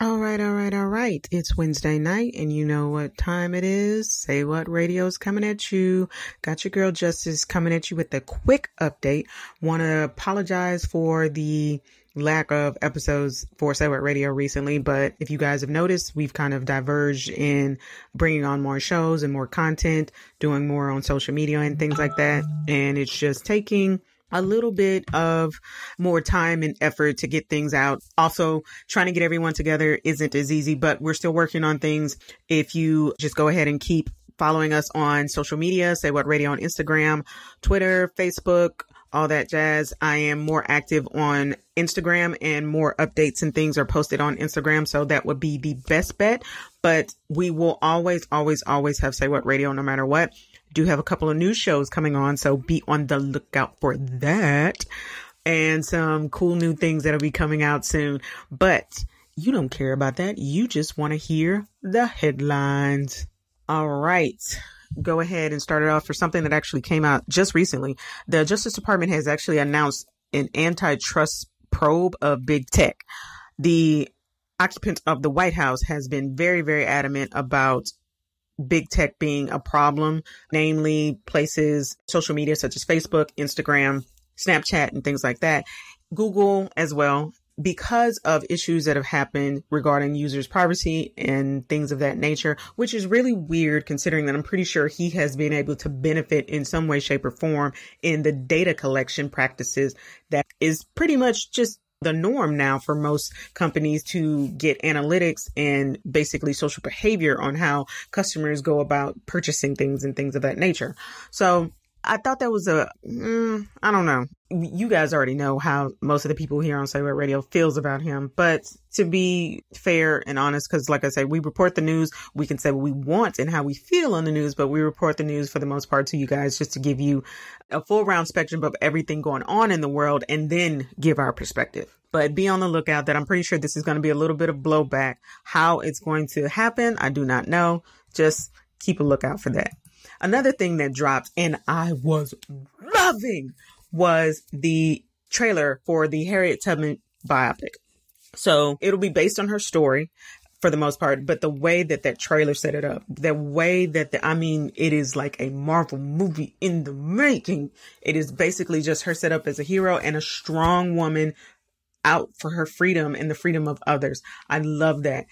All right, all right, all right. It's Wednesday night, and you know what time it is. Say what radio's coming at you. Got your girl Justice coming at you with a quick update. Want to apologize for the lack of episodes for Say What Radio recently, but if you guys have noticed, we've kind of diverged in bringing on more shows and more content, doing more on social media and things like that. And it's just taking a little bit of more time and effort to get things out. Also, trying to get everyone together isn't as easy, but we're still working on things. If you just go ahead and keep following us on social media, say what radio on Instagram, Twitter, Facebook, all that jazz. I am more active on Instagram and more updates and things are posted on Instagram. So that would be the best bet. But we will always, always, always have Say What Radio no matter what do have a couple of new shows coming on, so be on the lookout for that and some cool new things that'll be coming out soon. But you don't care about that. You just want to hear the headlines. All right. Go ahead and start it off for something that actually came out just recently. The Justice Department has actually announced an antitrust probe of big tech. The occupant of the White House has been very, very adamant about big tech being a problem, namely places, social media such as Facebook, Instagram, Snapchat, and things like that. Google as well, because of issues that have happened regarding users' privacy and things of that nature, which is really weird considering that I'm pretty sure he has been able to benefit in some way, shape, or form in the data collection practices that is pretty much just the norm now for most companies to get analytics and basically social behavior on how customers go about purchasing things and things of that nature. So I thought that was a, mm, I don't know. You guys already know how most of the people here on What Radio feels about him, but to be fair and honest, because like I say, we report the news. We can say what we want and how we feel on the news, but we report the news for the most part to you guys just to give you a full round spectrum of everything going on in the world and then give our perspective. But be on the lookout that I'm pretty sure this is going to be a little bit of blowback. How it's going to happen, I do not know. Just keep a lookout for that. Another thing that dropped and I was loving was the trailer for the Harriet Tubman biopic. So it'll be based on her story for the most part, but the way that that trailer set it up, the way that the, I mean, it is like a Marvel movie in the making. It is basically just her set up as a hero and a strong woman out for her freedom and the freedom of others. I love that.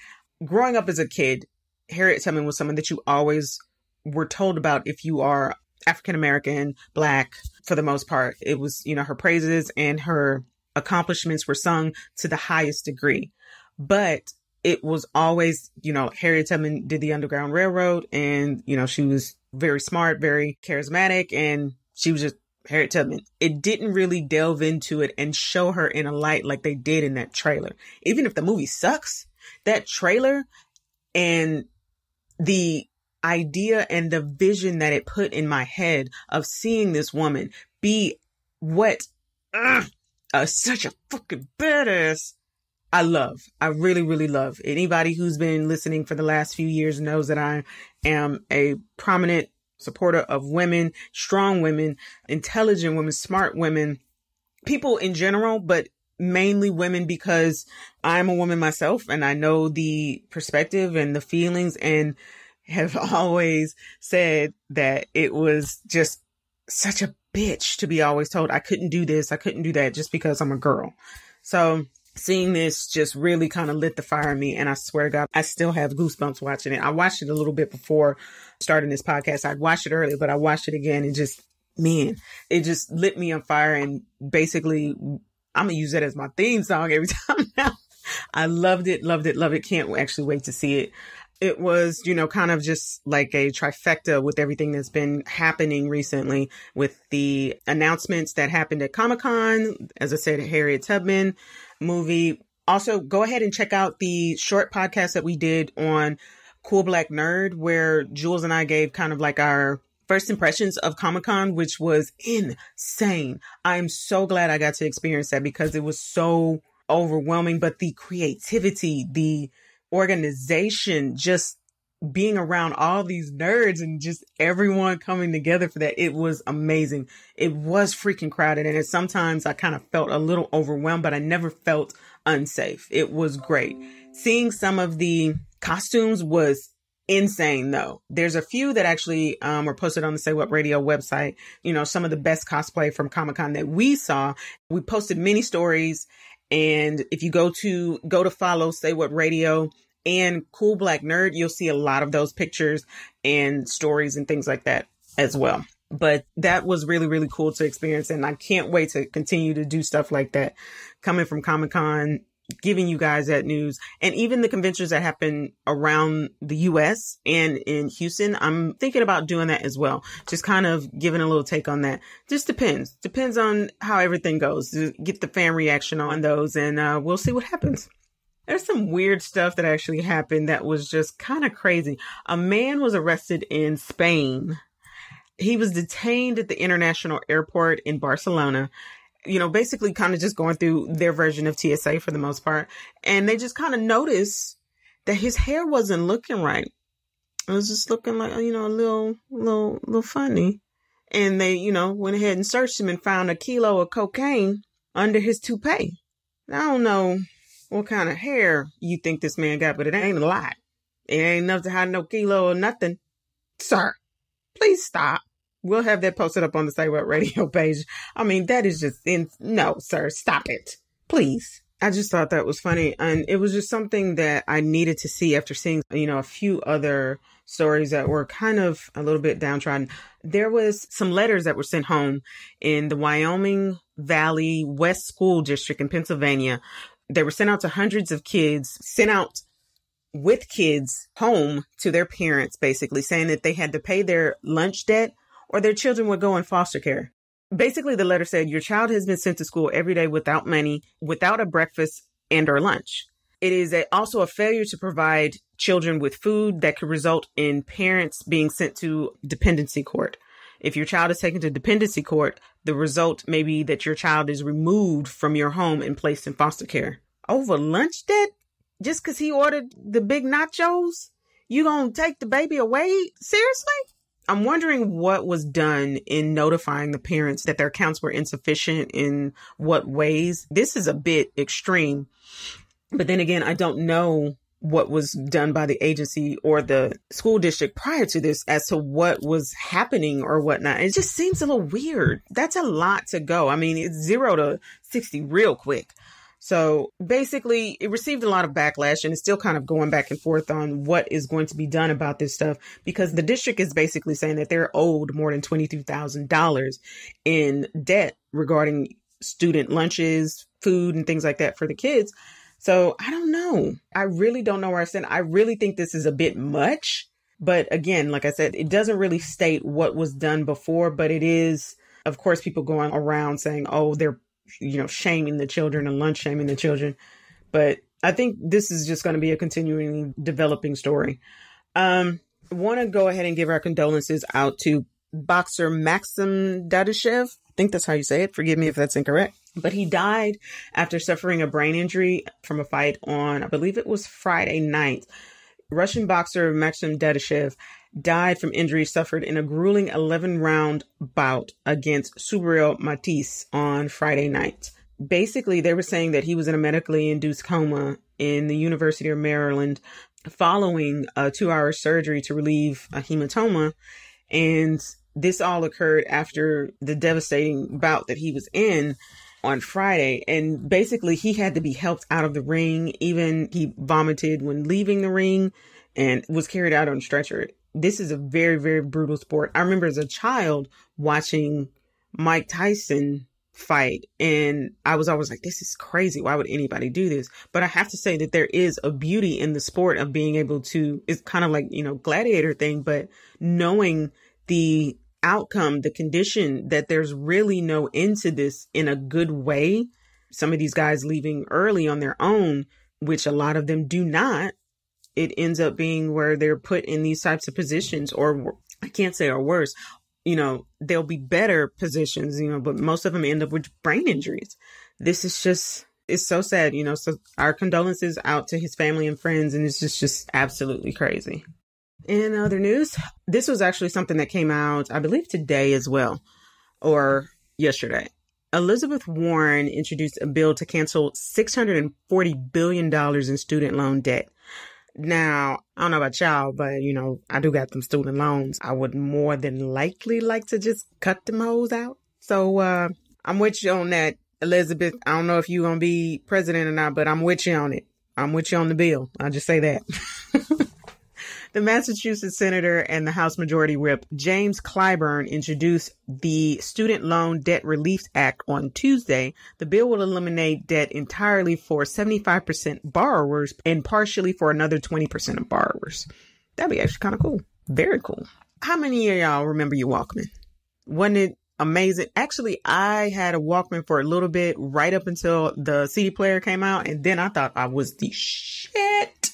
Growing up as a kid, Harriet Tubman was someone that you always were told about if you are African American, black, for the most part. It was, you know, her praises and her accomplishments were sung to the highest degree. But it was always, you know, Harriet Tubman did the Underground Railroad and, you know, she was very smart, very charismatic, and she was just Harriet Tubman. It didn't really delve into it and show her in a light like they did in that trailer. Even if the movie sucks, that trailer and the idea and the vision that it put in my head of seeing this woman be what uh, such a fucking badass I love. I really, really love. Anybody who's been listening for the last few years knows that I am a prominent supporter of women, strong women, intelligent women, smart women, people in general, but mainly women because I'm a woman myself and I know the perspective and the feelings and have always said that it was just such a bitch to be always told I couldn't do this, I couldn't do that just because I'm a girl. So seeing this just really kind of lit the fire in me. And I swear to God, I still have goosebumps watching it. I watched it a little bit before starting this podcast. I watched it earlier, but I watched it again and just, man, it just lit me on fire. And basically, I'm going to use that as my theme song every time now. I loved it, loved it, loved it. Can't actually wait to see it. It was, you know, kind of just like a trifecta with everything that's been happening recently with the announcements that happened at Comic Con. As I said, Harriet Tubman movie. Also, go ahead and check out the short podcast that we did on Cool Black Nerd, where Jules and I gave kind of like our first impressions of Comic Con, which was insane. I'm so glad I got to experience that because it was so overwhelming, but the creativity, the organization, just being around all these nerds and just everyone coming together for that, it was amazing. It was freaking crowded. And sometimes I kind of felt a little overwhelmed, but I never felt unsafe. It was great. Seeing some of the costumes was insane though. There's a few that actually um, were posted on the Say What Radio website. You know, some of the best cosplay from Comic Con that we saw. We posted many stories, and if you go to go to follow Say What Radio and Cool Black Nerd, you'll see a lot of those pictures and stories and things like that as well. But that was really, really cool to experience. And I can't wait to continue to do stuff like that coming from Comic Con giving you guys that news and even the conventions that happen around the US and in Houston. I'm thinking about doing that as well. Just kind of giving a little take on that. Just depends. Depends on how everything goes. Get the fan reaction on those and uh, we'll see what happens. There's some weird stuff that actually happened that was just kind of crazy. A man was arrested in Spain. He was detained at the international airport in Barcelona you know, basically kind of just going through their version of TSA for the most part. And they just kind of noticed that his hair wasn't looking right. It was just looking like, you know, a little, little, little funny. And they, you know, went ahead and searched him and found a kilo of cocaine under his toupee. I don't know what kind of hair you think this man got, but it ain't a lot. It ain't enough to hide no kilo or nothing. Sir, please stop. We'll have that posted up on the Say What Radio page. I mean, that is just in, no, sir, stop it. Please. I just thought that was funny. And it was just something that I needed to see after seeing, you know, a few other stories that were kind of a little bit downtrodden. There was some letters that were sent home in the Wyoming Valley West School District in Pennsylvania. They were sent out to hundreds of kids, sent out with kids home to their parents, basically saying that they had to pay their lunch debt or their children would go in foster care. Basically, the letter said your child has been sent to school every day without money, without a breakfast and or lunch. It is a, also a failure to provide children with food that could result in parents being sent to dependency court. If your child is taken to dependency court, the result may be that your child is removed from your home and placed in foster care. Over lunch debt? Just because he ordered the big nachos? You gonna take the baby away? Seriously? I'm wondering what was done in notifying the parents that their accounts were insufficient in what ways. This is a bit extreme. But then again, I don't know what was done by the agency or the school district prior to this as to what was happening or whatnot. It just seems a little weird. That's a lot to go. I mean, it's zero to 60 real quick. So basically, it received a lot of backlash and it's still kind of going back and forth on what is going to be done about this stuff because the district is basically saying that they're owed more than $22,000 in debt regarding student lunches, food, and things like that for the kids. So I don't know. I really don't know where I stand. I really think this is a bit much. But again, like I said, it doesn't really state what was done before, but it is, of course, people going around saying, oh, they're you know, shaming the children and lunch shaming the children. But I think this is just going to be a continuing developing story. Um, want to go ahead and give our condolences out to boxer Maxim Dadashev. I think that's how you say it. Forgive me if that's incorrect. But he died after suffering a brain injury from a fight on, I believe it was Friday night. Russian boxer Maxim Dadashev died from injuries suffered in a grueling 11 round bout against Subriel Matías on Friday night. Basically, they were saying that he was in a medically induced coma in the University of Maryland following a two hour surgery to relieve a hematoma. And this all occurred after the devastating bout that he was in on Friday. And basically, he had to be helped out of the ring. Even he vomited when leaving the ring and was carried out on stretcher this is a very, very brutal sport. I remember as a child watching Mike Tyson fight and I was always like, this is crazy. Why would anybody do this? But I have to say that there is a beauty in the sport of being able to, it's kind of like, you know, gladiator thing, but knowing the outcome, the condition that there's really no end to this in a good way. Some of these guys leaving early on their own, which a lot of them do not, it ends up being where they're put in these types of positions or I can't say or worse, you know, they'll be better positions, you know, but most of them end up with brain injuries. This is just, it's so sad, you know, so our condolences out to his family and friends. And it's just, just absolutely crazy. In other news, this was actually something that came out, I believe today as well, or yesterday. Elizabeth Warren introduced a bill to cancel $640 billion in student loan debt. Now, I don't know about y'all, but you know, I do got them student loans. I would more than likely like to just cut them hoes out. So, uh, I'm with you on that, Elizabeth. I don't know if you're going to be president or not, but I'm with you on it. I'm with you on the bill. I'll just say that. The Massachusetts Senator and the House Majority Whip James Clyburn introduced the Student Loan Debt Relief Act on Tuesday. The bill will eliminate debt entirely for 75% borrowers and partially for another 20% of borrowers. That'd be actually kind of cool. Very cool. How many of y'all remember your Walkman? Wasn't it amazing? Actually, I had a Walkman for a little bit right up until the CD player came out, and then I thought I was the shit.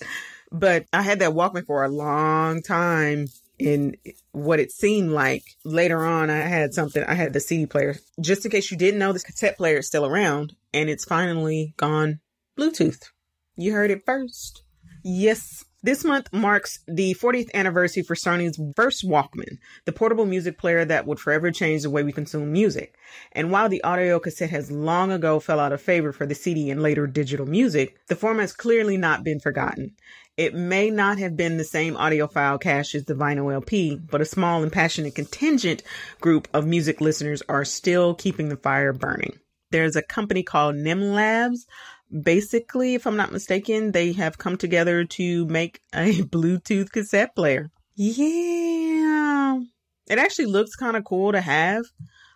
But I had that Walkman for a long time. In what it seemed like later on, I had something, I had the CD player. Just in case you didn't know, this cassette player is still around and it's finally gone Bluetooth. You heard it first. Yes. This month marks the 40th anniversary for Sony's first Walkman, the portable music player that would forever change the way we consume music. And while the audio cassette has long ago fell out of favor for the CD and later digital music, the format's clearly not been forgotten. It may not have been the same audiophile cache as the vinyl LP, but a small and passionate contingent group of music listeners are still keeping the fire burning. There's a company called Nim Labs. Basically, if I'm not mistaken, they have come together to make a Bluetooth cassette player. Yeah. It actually looks kind of cool to have.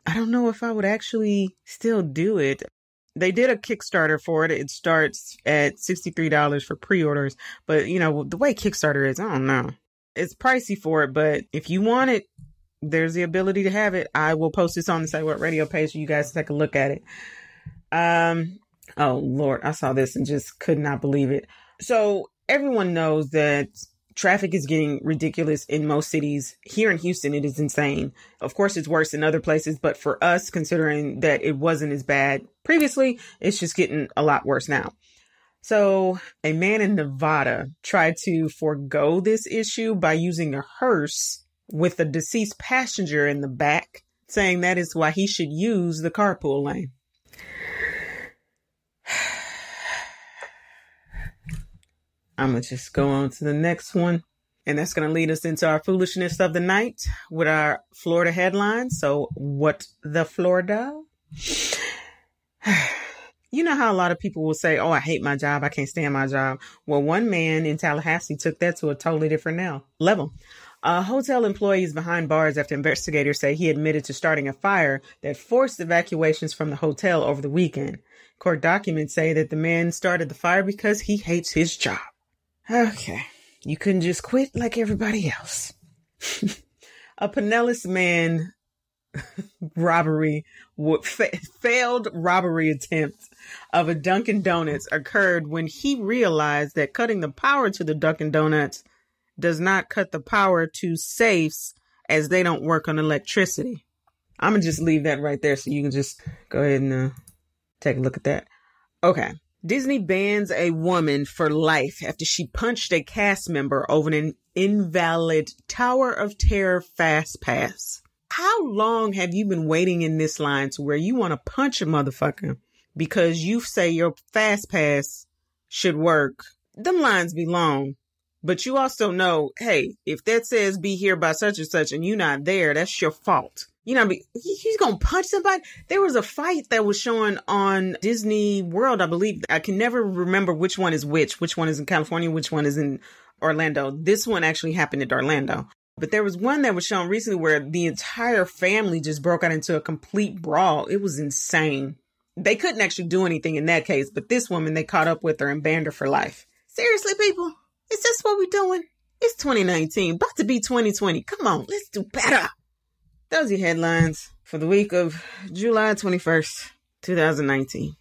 I don't know if I would actually still do it they did a Kickstarter for it. It starts at $63 for pre-orders, but you know, the way Kickstarter is, I don't know. It's pricey for it, but if you want it, there's the ability to have it. I will post this on the What Radio page for you guys take a look at it. Um, oh Lord, I saw this and just could not believe it. So everyone knows that traffic is getting ridiculous in most cities. Here in Houston, it is insane. Of course, it's worse in other places, but for us, considering that it wasn't as bad previously, it's just getting a lot worse now. So, a man in Nevada tried to forego this issue by using a hearse with a deceased passenger in the back, saying that is why he should use the carpool lane. I'm going to just go on to the next one. And that's going to lead us into our foolishness of the night with our Florida headlines. So, what the Florida? you know how a lot of people will say, Oh, I hate my job. I can't stand my job. Well, one man in Tallahassee took that to a totally different now level. A hotel employee is behind bars after investigators say he admitted to starting a fire that forced evacuations from the hotel over the weekend. Court documents say that the man started the fire because he hates his job. Okay. You couldn't just quit like everybody else. a Pinellas man robbery, fa- failed robbery attempt of a Dunkin' Donuts occurred when he realized that cutting the power to the Dunkin' Donuts does not cut the power to safes as they don't work on electricity. I'm gonna just leave that right there so you can just go ahead and uh, take a look at that. Okay. Disney bans a woman for life after she punched a cast member over an invalid Tower of Terror fast pass. How long have you been waiting in this line to where you want to punch a motherfucker because you say your fast pass should work? Them lines be long, but you also know, hey, if that says be here by such and such and you're not there, that's your fault you know, he's gonna punch somebody. There was a fight that was showing on Disney World, I believe. I can never remember which one is which. Which one is in California? Which one is in Orlando? This one actually happened in Orlando. But there was one that was shown recently where the entire family just broke out into a complete brawl. It was insane. They couldn't actually do anything in that case, but this woman, they caught up with her and banned her for life. Seriously, people, is this what we're doing? It's 2019, about to be 2020. Come on, let's do better. Those your headlines for the week of July 21st, 2019.